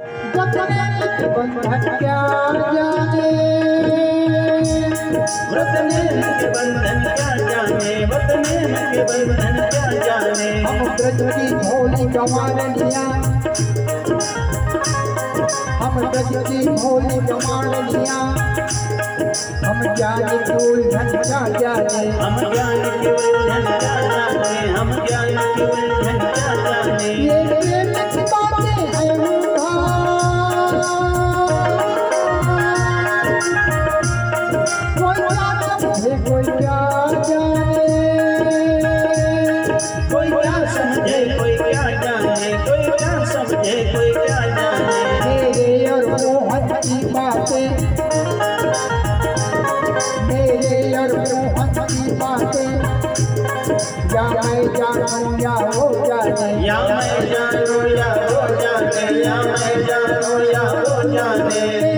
बंधन क्या जाने वतने के बंधन क्या जाने वतने के बंधन क्या जाने हम ब्रज की भोली कमान लिया हम ब्रज की भोली कमान लिया हम जाने उलझन क्या जाने हम ज्ञान के उलझन क्या कोई क्या समझे कोई क्या जाने कोई क्या समझे कोई क्या जाने मेरे और मोहन की बातें मेरे और मोहन की बातें या मैं जानूं या हो जाने या मैं जानूं या हो जाने या मैं जानूं या हो जाने